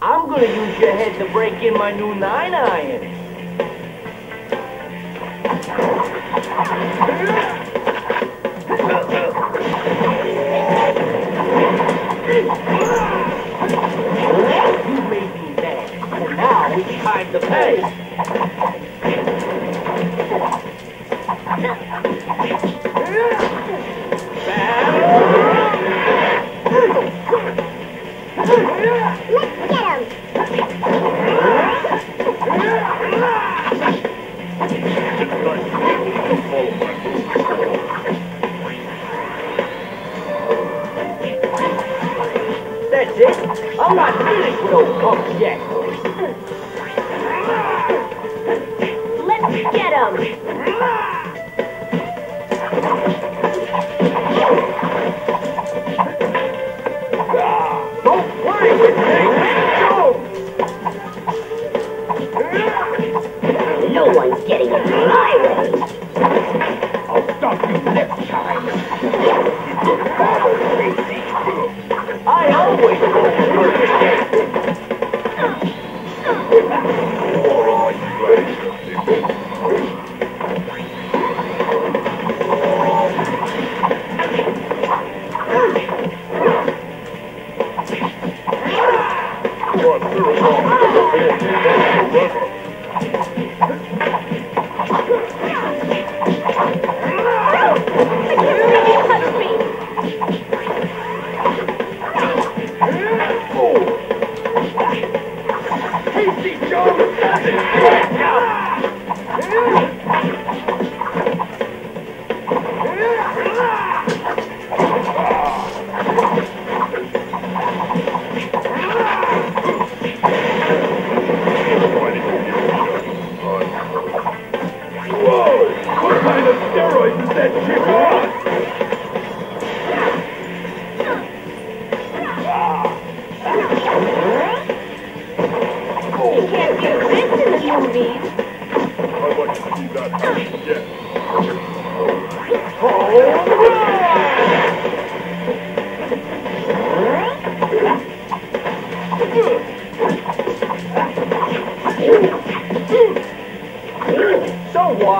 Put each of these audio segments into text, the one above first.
I'm gonna use your head to break in my new nine iron. You made me mad, and now it's time to pay. Let's get him. That's it. I'm not finished with yet. Let's get him. I always go for perfect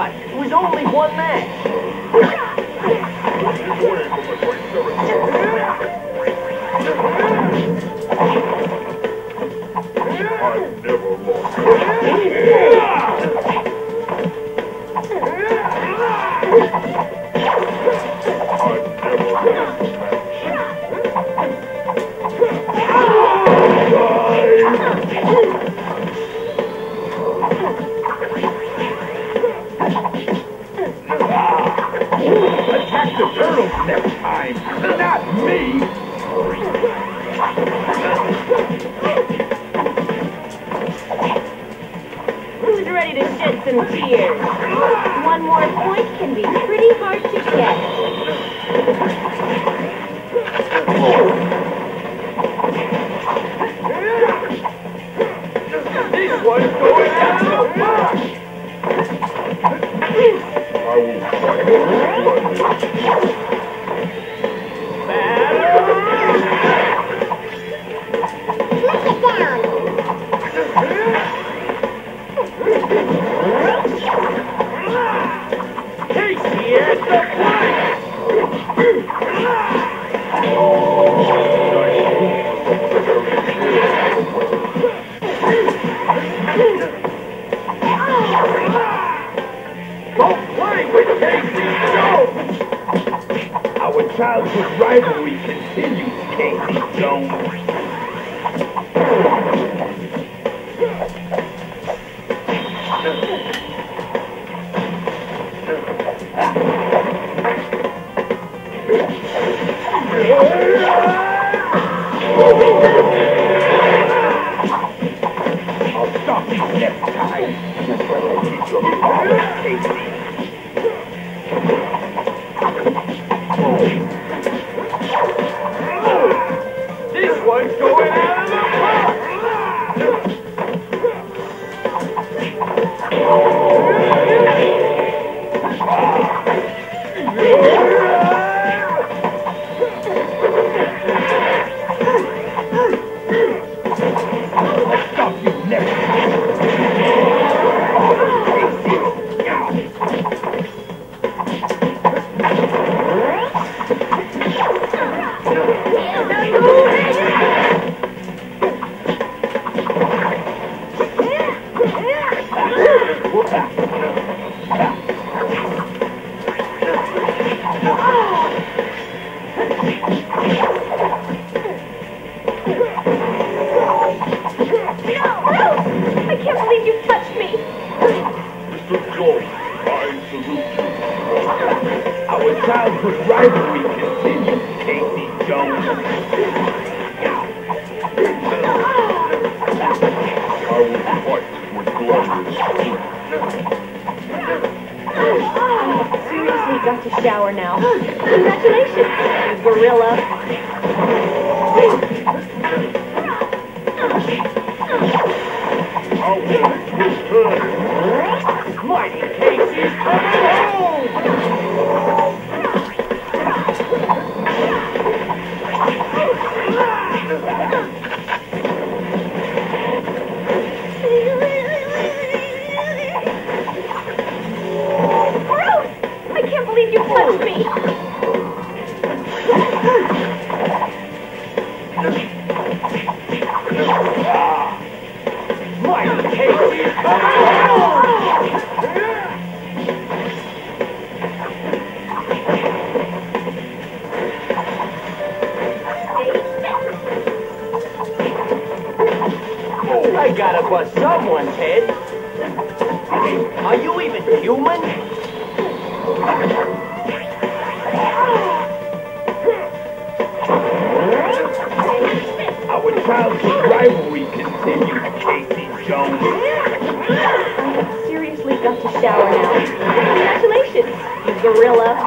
So what? It was only one match. Some tears? One more point can be pretty hard to get. This one's going out. I will Oh! Yeah, that's cool. Seriously, got to shower now. Congratulations, gorilla. I will return. Mighty Casey's coming touched me! Mighty Casey's coming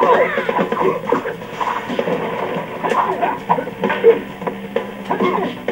gorilla. That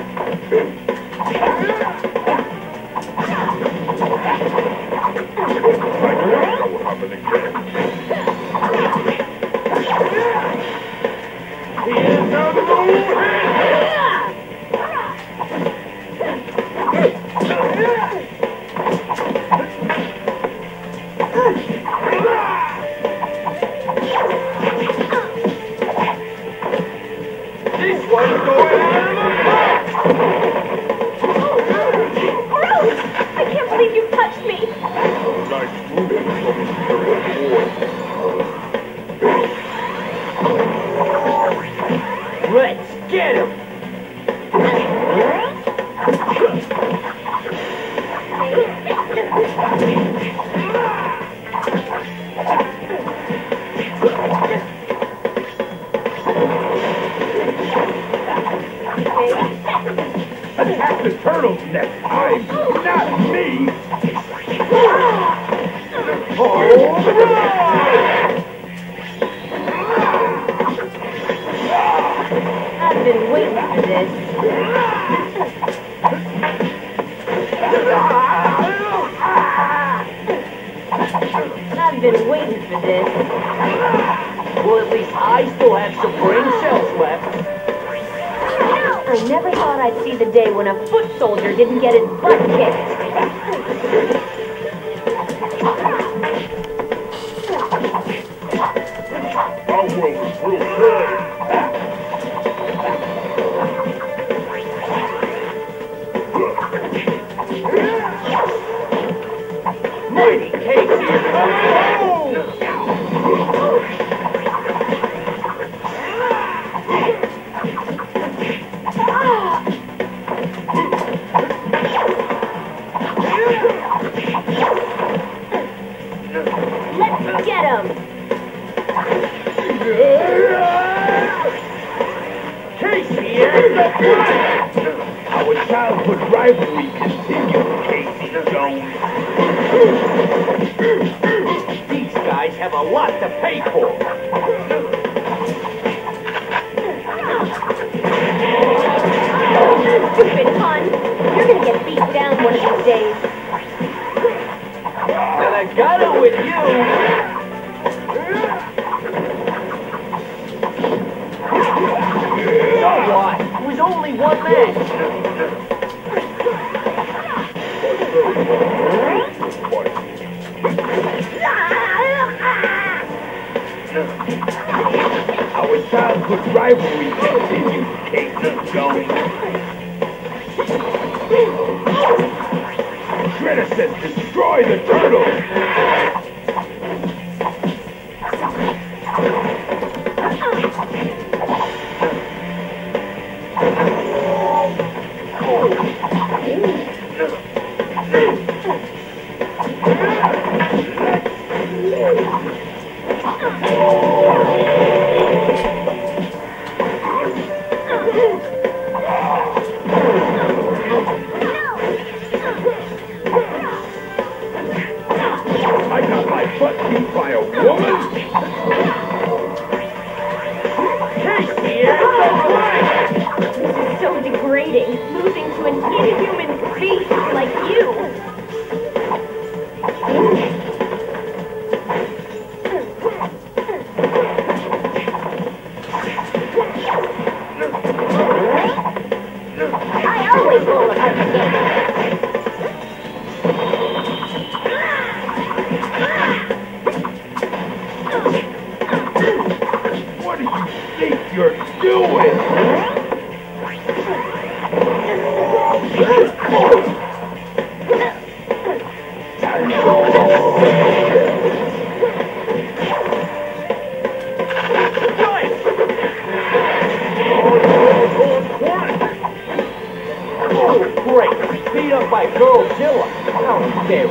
I've been waiting for this. I've been waiting for this. Well, at least I still have some brain cells left. I never thought I'd see the day when a foot soldier didn't get his butt kicked. Oh! stupid pun. You're gonna get beat down one of these days. And I got it with you. So what? It was only one match. Our childhood rivalry continues. Take the going. medicine! Destroy the turtle! Oh! butt beat by a woman? This is so degrading, losing to an inhuman beast like you. Oh, great. Beat up by Girl Zilla. How dare you.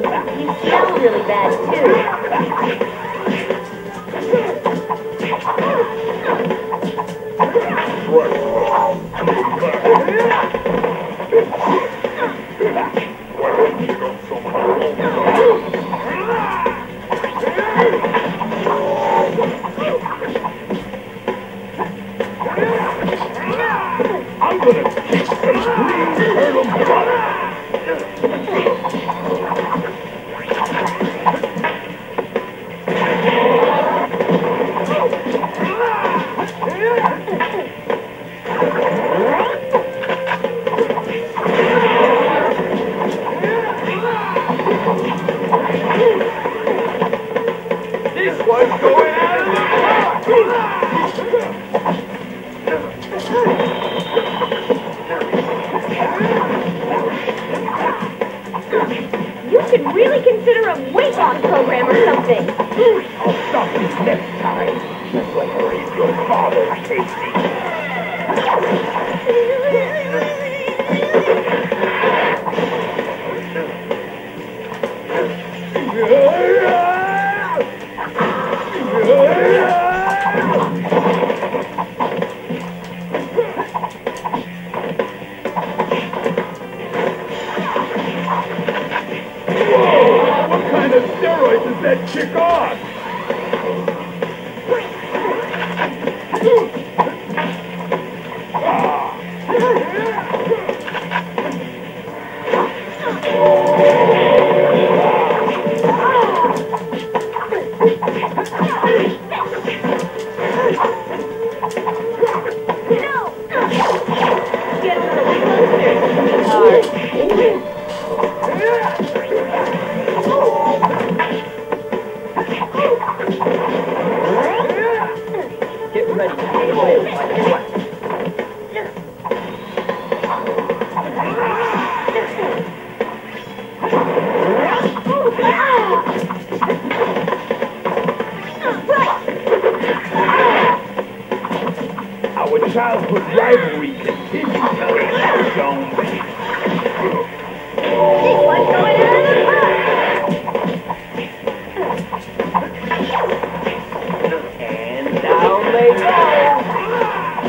He fell really bad, too.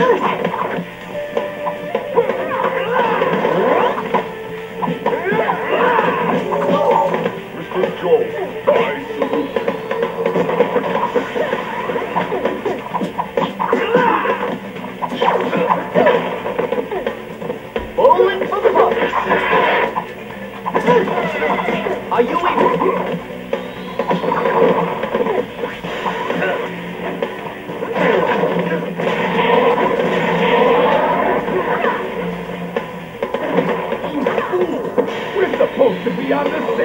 Okay.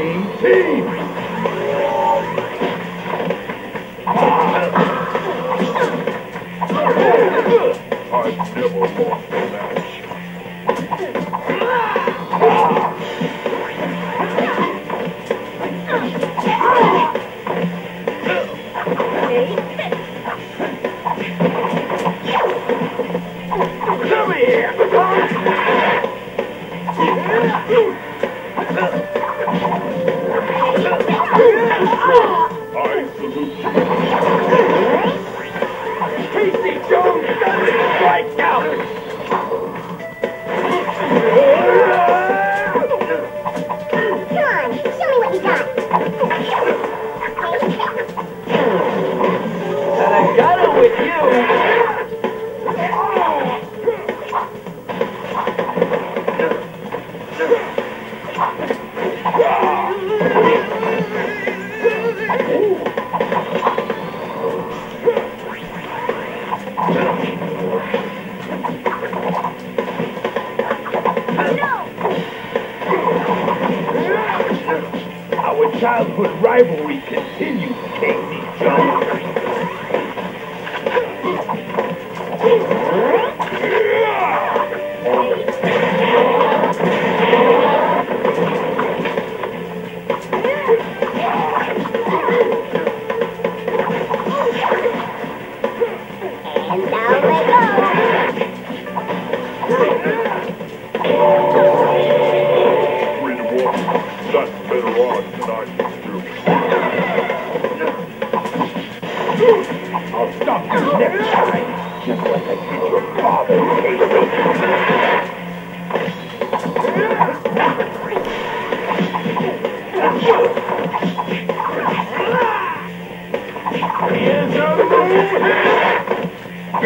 winning team. Come here!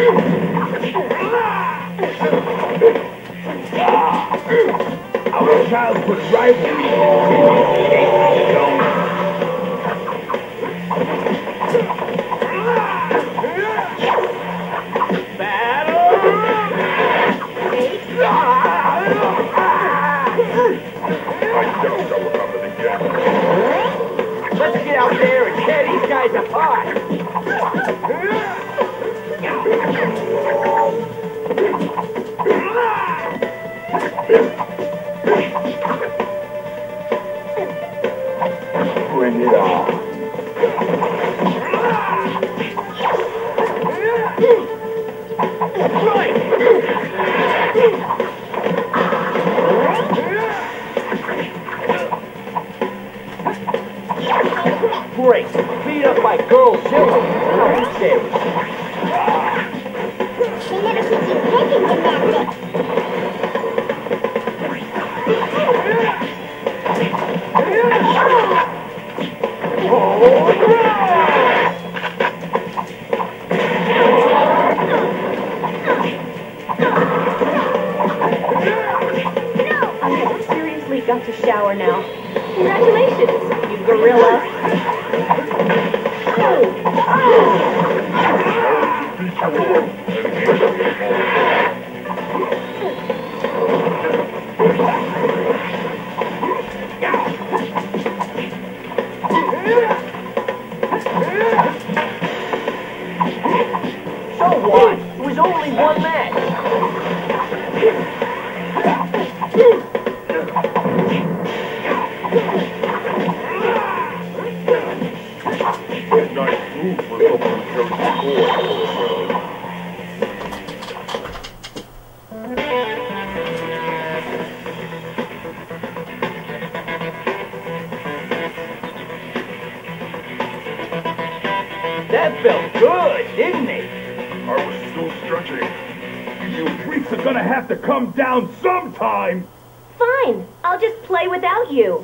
I wish I would him. Oh, Nice move for someone who a freaks gonna have to come down sometime! Fine. I'll just play without you.